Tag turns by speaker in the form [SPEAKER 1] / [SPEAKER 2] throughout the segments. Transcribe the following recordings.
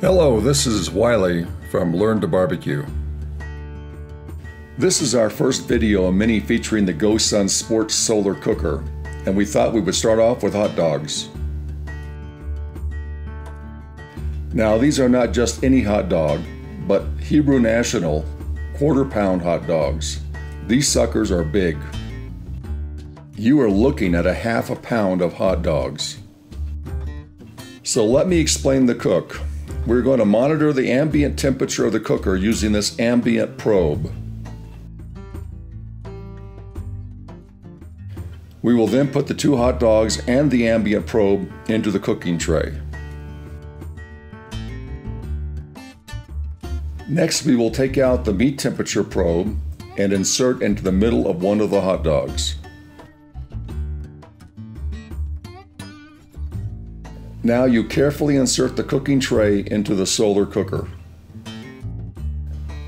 [SPEAKER 1] Hello, this is Wiley from Learn to Barbecue. This is our first video, a mini featuring the GoSun Sports Solar Cooker, and we thought we would start off with hot dogs. Now, these are not just any hot dog, but Hebrew National quarter pound hot dogs. These suckers are big. You are looking at a half a pound of hot dogs. So let me explain the cook. We're going to monitor the ambient temperature of the cooker using this ambient probe. We will then put the two hot dogs and the ambient probe into the cooking tray. Next, we will take out the meat temperature probe and insert into the middle of one of the hot dogs. Now you carefully insert the cooking tray into the solar cooker.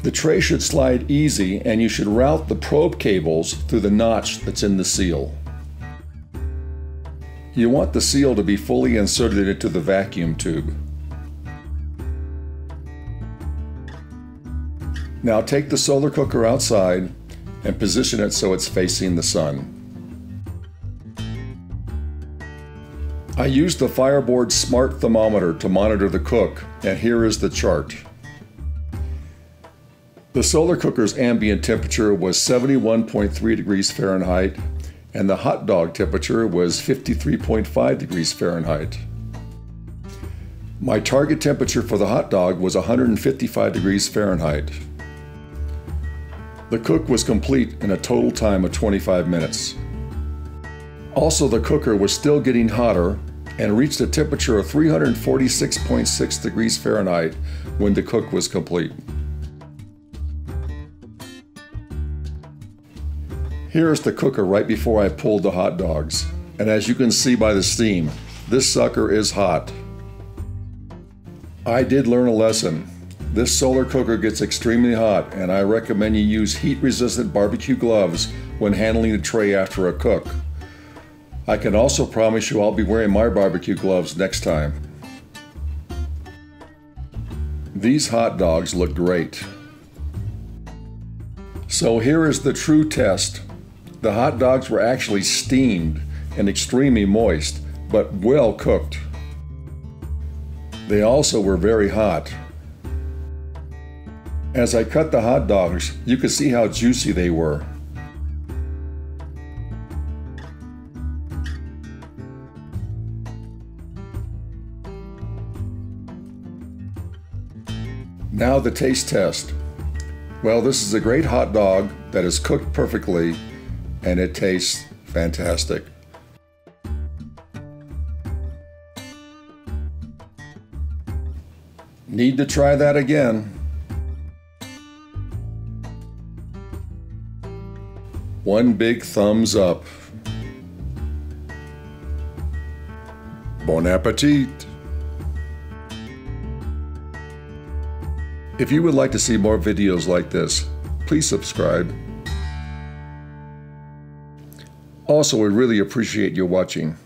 [SPEAKER 1] The tray should slide easy and you should route the probe cables through the notch that's in the seal. You want the seal to be fully inserted into the vacuum tube. Now take the solar cooker outside and position it so it's facing the sun. I used the Fireboard Smart Thermometer to monitor the cook, and here is the chart. The solar cooker's ambient temperature was 71.3 degrees Fahrenheit, and the hot dog temperature was 53.5 degrees Fahrenheit. My target temperature for the hot dog was 155 degrees Fahrenheit. The cook was complete in a total time of 25 minutes. Also, the cooker was still getting hotter and reached a temperature of 346.6 degrees Fahrenheit when the cook was complete. Here's the cooker right before I pulled the hot dogs. And as you can see by the steam, this sucker is hot. I did learn a lesson. This solar cooker gets extremely hot and I recommend you use heat resistant barbecue gloves when handling the tray after a cook. I can also promise you I'll be wearing my barbecue gloves next time. These hot dogs look great. So here is the true test. The hot dogs were actually steamed and extremely moist, but well cooked. They also were very hot. As I cut the hot dogs, you could see how juicy they were. Now the taste test. Well, this is a great hot dog that is cooked perfectly and it tastes fantastic. Need to try that again. One big thumbs up. Bon appetit! If you would like to see more videos like this, please subscribe. Also, we really appreciate you watching.